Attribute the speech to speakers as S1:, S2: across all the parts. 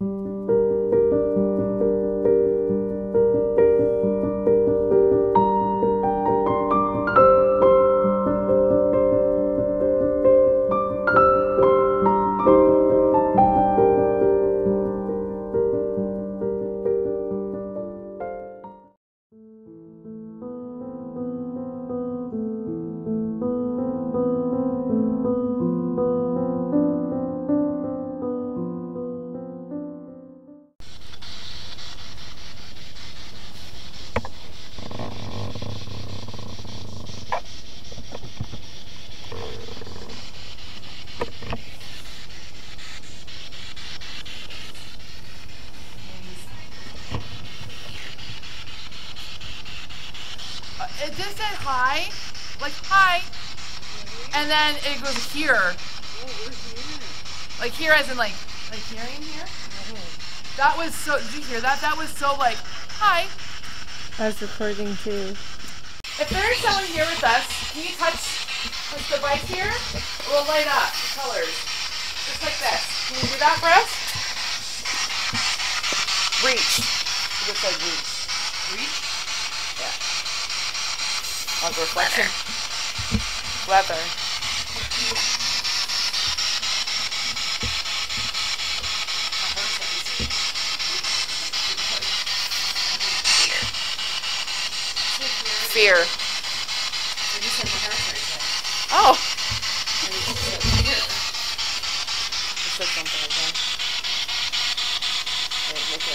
S1: Uh, and then it goes here, like here as in like like hearing here. That was so. Did you hear that? That was so like hi.
S2: I was recording too.
S1: If there's someone here with us, can you touch the device here? It will light up the colors, just like this. Can you do that for us? Reach. It just said reach. Reach. Yeah. On the reflection. Weather. Fear. Oh. It said something again. Wait, make it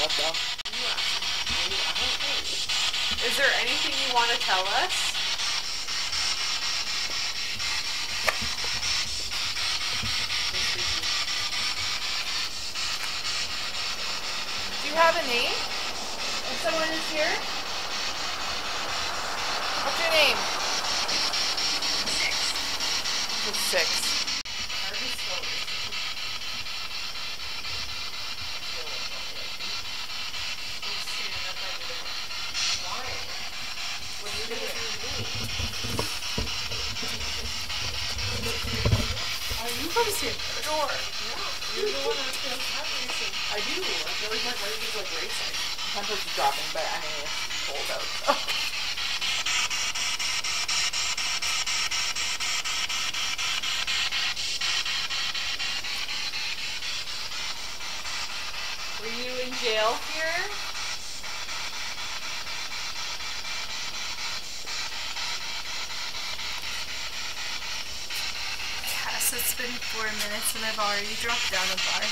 S1: up though.
S3: Is there anything you want to tell us?
S1: Do you have a name? If someone is here? What's your name? Six. Six.
S3: Are you posted the door? You're the one that feels happy.
S1: I do. I feel like my heart is like racing. Temperature's dropping, but I mean it's cold out.
S3: Were you in jail here?
S2: Yes, it's been four minutes and I've already dropped down a bar.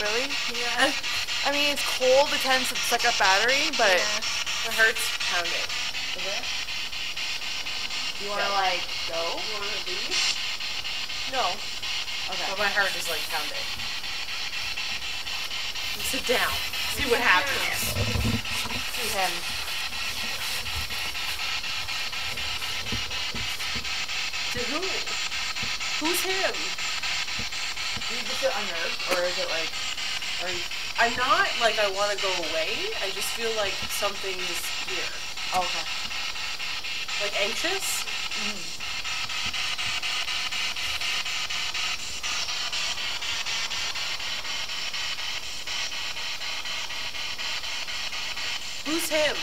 S1: Really?
S2: Yeah.
S1: I mean it's cold, it tends to suck up battery, but
S3: It hurts pounding.
S1: is it? You wanna like go?
S3: You want to leave?
S1: No. Okay.
S3: But my heart is like pounding. Sit down. See what happens.
S1: See him.
S3: To who? Who's him?
S1: Do you just get unnerved, or is it like, are you?
S3: I'm not like I want to go away. I just feel like something's here.
S1: Oh, okay.
S3: Like anxious? Who's him?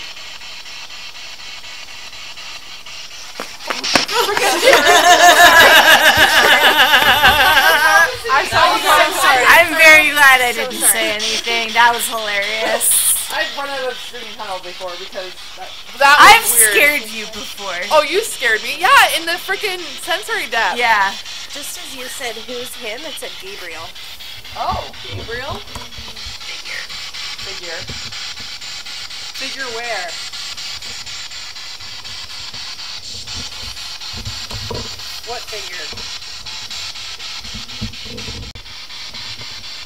S1: I saw you
S3: I'm sorry.
S2: I'm very glad I didn't
S3: sorry.
S2: say anything. That was hilarious.
S1: I've run out of screaming tunnel before because that, that was
S2: I've
S1: weird.
S2: scared you before.
S1: Oh, you scared me. Yeah, in the freaking sensory depth.
S2: Yeah.
S4: Just as you said, who's him? It said Gabriel.
S1: Oh,
S3: Gabriel?
S1: figure.
S3: Figure where? What figure?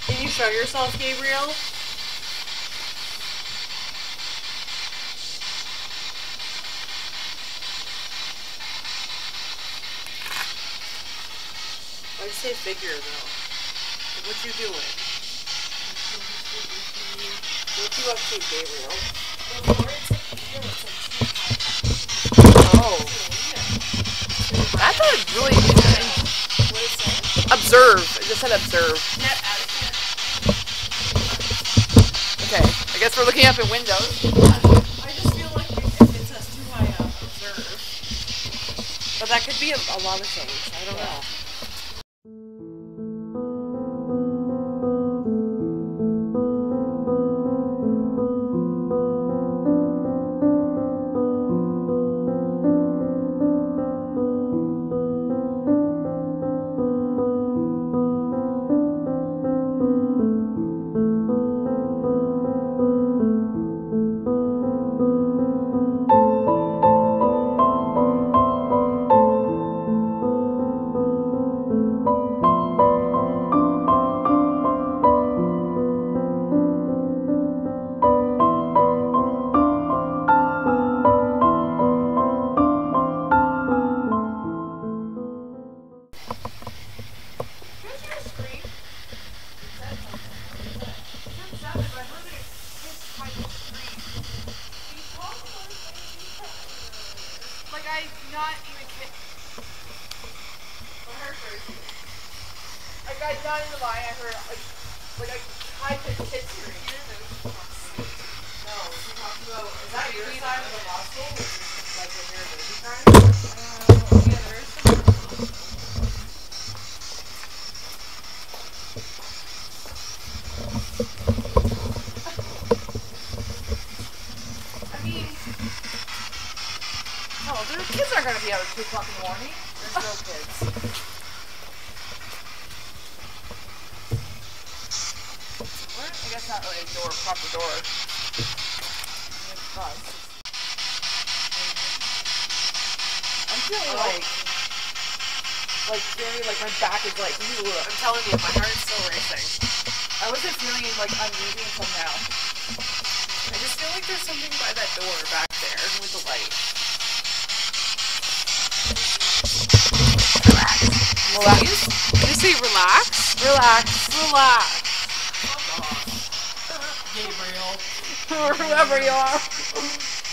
S3: Can you show yourself, Gabriel? You say figure though? What you doing? What you up to, Gabriel?
S1: Oh. That's a really observe. It just said observe. Okay. I guess we're looking up in windows.
S3: But that could be a, a lot of things. I don't know.
S1: Kids aren't gonna be out at two o'clock in the morning.
S5: There's no kids.
S1: What? I guess not really a door, proper door. I mean, it's not. I'm feeling oh. like, like very, like my back is like, ooh.
S5: I'm telling you, my heart's still racing.
S1: I wasn't feeling like uneasy until now.
S5: I just feel like there's something by that door back there with the light.
S1: Relax.
S3: Did you say relax?
S1: Relax. Relax.
S5: Gabriel.
S1: or whoever you are.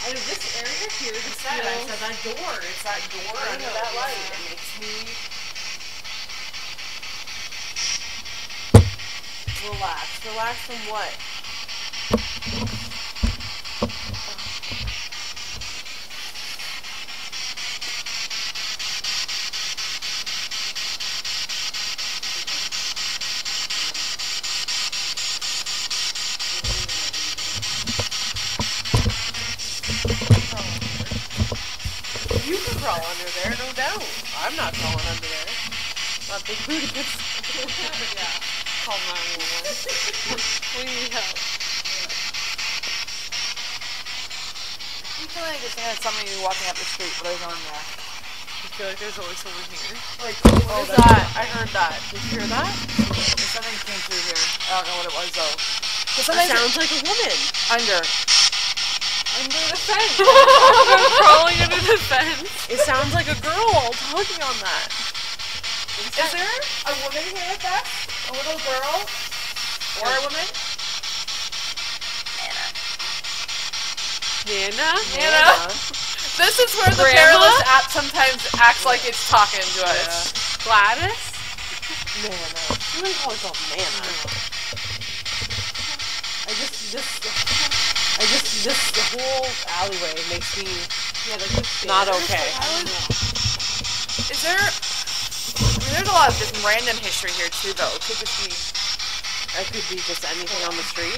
S5: I mean, this area here, the set, I said that door. It's that door
S3: I
S5: under
S3: know,
S5: that light.
S3: yeah.
S5: It makes me
S3: Relax. Relax from what? Yeah. Call 911. we need help.
S1: I'm feeling like had somebody walking up the street, but no one there.
S3: I feel like there's always someone here.
S1: Like, what is that? I heard that.
S3: Did you hear that?
S1: Something came through here. I don't know what it was though. Something
S3: sounds like a woman.
S1: under.
S3: Under the fence. I'm crawling under the fence. It sounds like a girl talking on that.
S1: Is there a woman here with us? A little girl? Or a woman?
S3: Nana?
S1: Nana? This is where the
S3: Grandma?
S1: Perilous app sometimes acts like it's talking to us.
S3: Gladys? Nana. You wouldn't call yourself Nana. I just, this, I just, this, the whole alleyway makes me not okay.
S1: Is there? There's a lot of just random history here too, though. It could just be.
S3: It could be just anything on the street.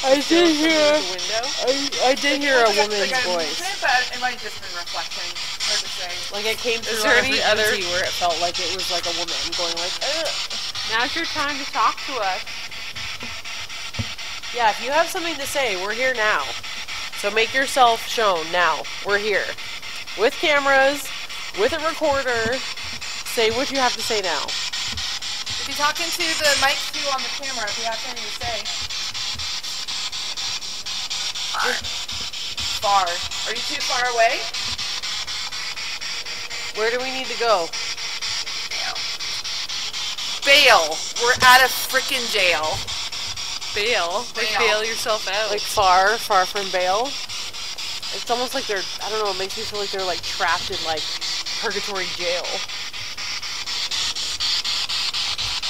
S3: I did hear.
S1: The window.
S3: I, I did hear a woman's
S1: like
S3: voice.
S1: It might just been reflection. Hard to say.
S3: Like it came through
S1: there
S3: on
S1: any other-
S3: where it felt like it was like a woman going like, Ugh.
S2: Now's your time to talk to us.
S3: yeah. If you have something to say, we're here now. So make yourself shown now. We're here with cameras, with a recorder. Say what you have to say now.
S1: If you're talking to the mic too on the camera, if you have something to say. Far. far. Are you too far away?
S3: Where do we need to go?
S1: Bail. We're at a freaking jail.
S3: Bail.
S1: Like
S3: Like
S1: bail
S3: bail yourself out. Like far, far from bail. It's almost like they're, I don't know, it makes me feel like they're like trapped in like purgatory jail.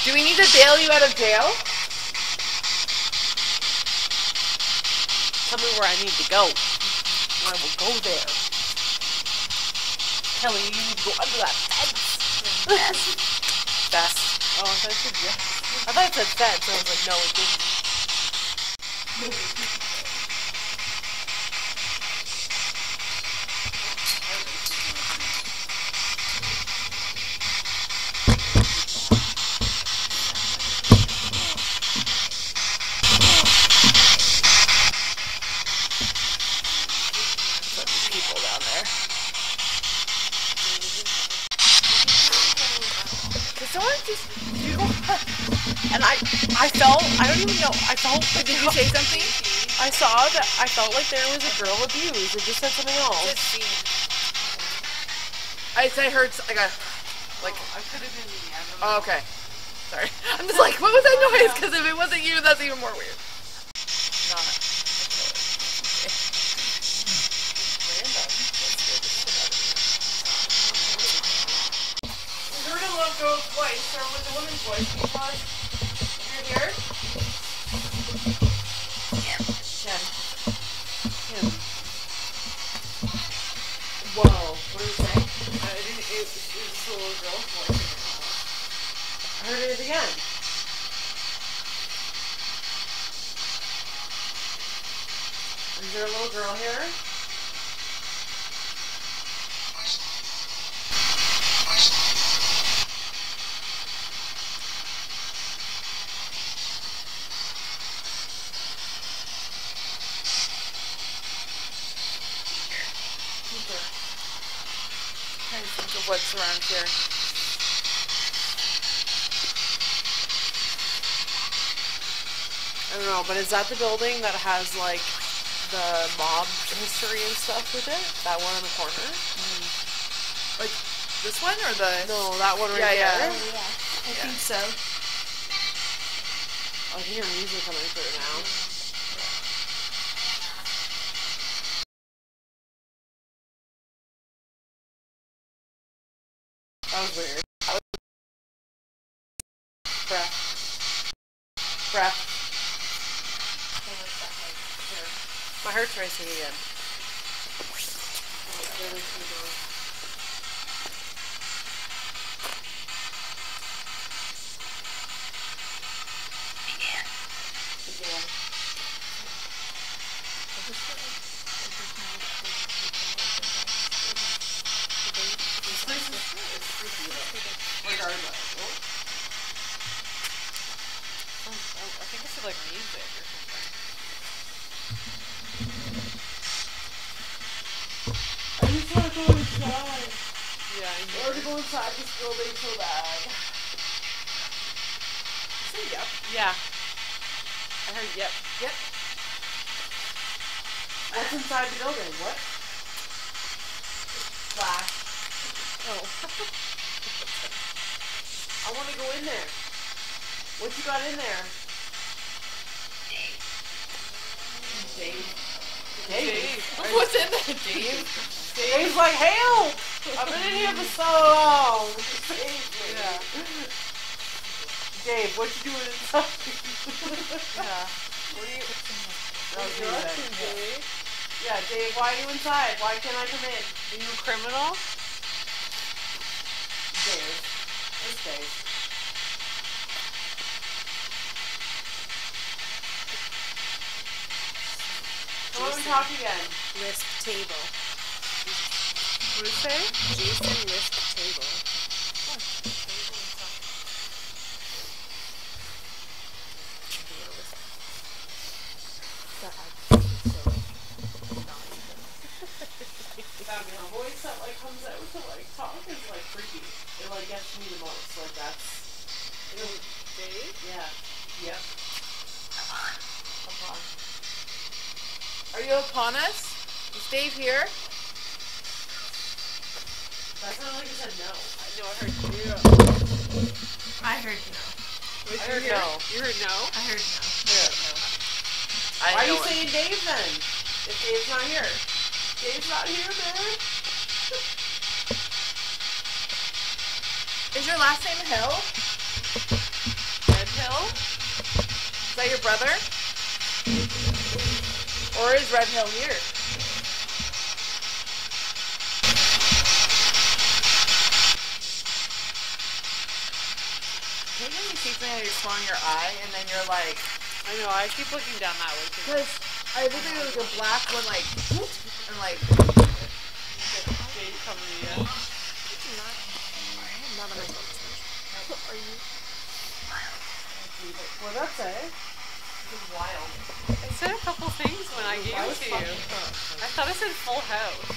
S1: Do we need to bail you out of jail?
S3: Tell me where I need to go. I will go there. Kelly, you need to go under that fence. Yes. Best. Oh, I thought it said yes. I thought it said fence, I was like, no, it didn't. I felt like there was a girl abused. It just said something else.
S1: I I heard like a like.
S5: Oh, I could have been me. I don't
S1: Oh, okay. Sorry. I'm just like, what was that noise? Because if it wasn't you, that's even more weird. Not. Heard a little girl's voice, or with a woman's voice, because you're here.
S3: Whoa. What did it say?
S5: I didn't, it, it was a little girl's voice.
S3: I heard it again. Is there a little girl here?
S1: To think of what's around here.
S3: I don't know, but is that the building that has like the mob history and stuff with it? That one in the corner? Mm-hmm.
S1: Like this one or the?
S3: No, that one right
S1: Yeah, yeah.
S3: there.
S4: Oh, yeah. I
S1: Yeah.
S4: think so.
S3: I can hear music coming through now. That was weird. That was... Breath. Breath. My heart's racing again. I think this is like music or something.
S5: I just want to go inside.
S3: Yeah, I
S5: I want to go inside this building so bad.
S3: Say yep. Yeah. I heard yep.
S5: Yep. What's inside the building? What? Flash.
S3: Oh.
S5: I want to go in there. What you got in there? Dave. Dave.
S1: What's in there, Dave?
S5: Dave's like, help! I've been in here for so long. Save me.
S3: Yeah.
S5: Dave, what you doing inside?
S3: Yeah.
S5: What are you? You're Dave. Yeah, Dave, why are you inside? Why can't I come in?
S3: Are you a criminal?
S5: Dave. It's Dave. Come on and talk again.
S4: Lisp table.
S3: What did it say?
S4: Jason Lisp table.
S5: That male voice that like comes out to like talk is like freaky. It like gets me the most. Like that's.
S3: Dave?
S5: yeah. Yep.
S1: Are you upon us? Is Dave here?
S5: That sounded like you said no.
S3: I know, I heard yeah.
S2: I heard no.
S3: Wait,
S5: I
S3: you
S5: heard no.
S3: You heard no?
S2: I heard no.
S1: I
S5: Why are you
S1: it.
S5: saying Dave then? If Dave's not here. Dave's not here, man.
S1: Is your last name Hill?
S3: Red Hill?
S1: Is that your brother? Or is Red Hill here? Maybe you see something and you're exploring your eye and then you're like,
S3: I know. I keep looking down that way too.
S1: because I look at it like a black one, like, and like,
S3: Gate you.
S4: Not on my phone. Are you?
S3: What'd that say?
S5: It's wild.
S3: I said a couple things when I gave it to you. I thought it said full house.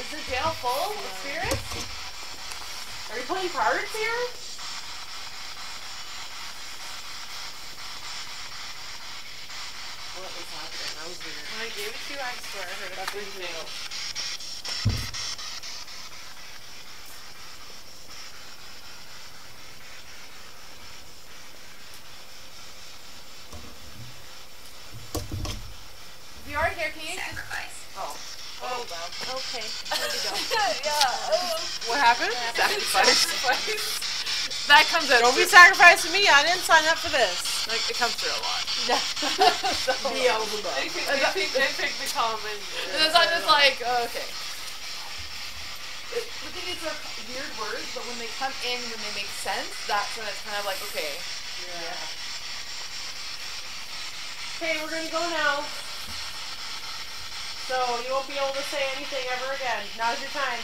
S1: is the jail full of spirits? Are you playing cards here?
S3: What was happening? That was weird. When I gave it to you, I swear I heard a big thing.
S1: If you are here, can you just... Oh.
S3: Oh, well.
S4: Okay. Here we go.
S1: yeah.
S3: What happened?
S1: Sacrifice. That comes out.
S3: Don't be sacrificing me. I didn't sign up for this.
S1: Like, it comes through a lot.
S5: Beelzebub.
S3: They picked, they picked, they picked the common.
S1: And it's not just like, oh, okay. It, the thing is, they're weird words, but when they come in, when they make sense, that's when it's kind of like, okay.
S3: Yeah. Okay, we're gonna go now. So you won't be able to say anything ever again. Now's your time.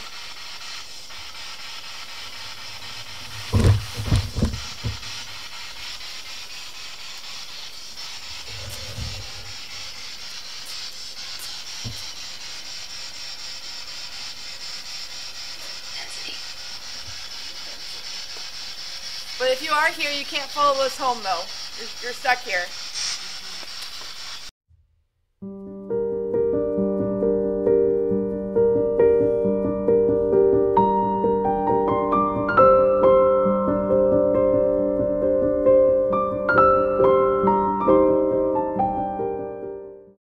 S1: Are here, you can't follow us home, though. You're, you're stuck here.